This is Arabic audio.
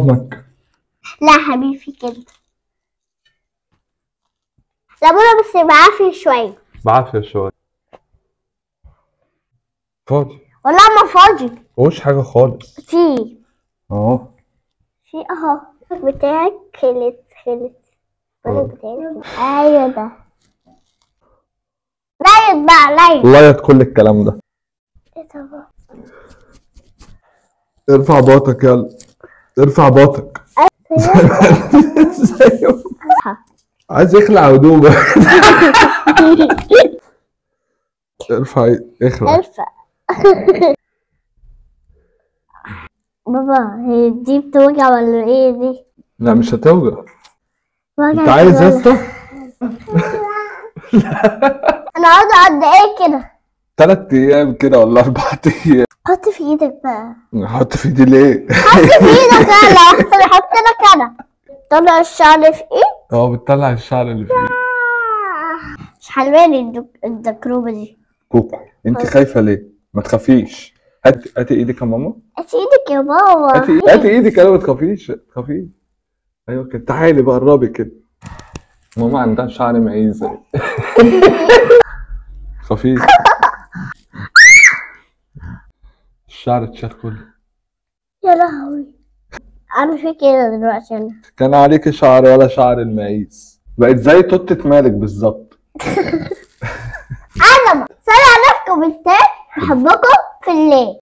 مكة لا حبيبي كده. لابونا بس بعافية شوية. بعافية شوية. فاضي. والله ما فاضي. مفيهوش حاجة خالص. في. أهو. في أهو. بتاعك خلص خلص. بتاعك. أيوه ده. بقى لايت كل الكلام ده. إيه؟ ارفع باطك يلا. ارفع باطك. إزاي عايز يخلع هدومه. ارفع إيه؟ اخلع ارفع بابا هي دي بتوجع ولا إيه دي؟ لا مش هتوجع. وجع أنت عايز يا اسطى؟ أنا عاوزة قد إيه كده؟ تلات أيام كده ولا أربع أيام. حط في إيدك بقى. نحط في دي ليه؟ حط في إيدك أنا لو احسن حط لك أنا. طلع الشعر في إيه؟ آه بتطلع الشعر اللي فيه مش حلواني الدك- الدكروبة دي. كوكو انت خايفة ليه؟ ما تخافيش. هاتي هاتي إيدك يا ماما. هات إيدك يا بابا. هاتي هاتي إيدك أنا ما تخافيش تخافيش. أيوه كده تعالي بقى قربي كده. ماما عندها شعر معيز خفيف. الشعر اتشال كله يا لهوي. أنا في كده دلوقتي أنا. كان عليك شعر ولا شعر المعيز بقت زي توتة مالك بالظبط. أنا سلام عليكم بالتالي بحبكم في الليل.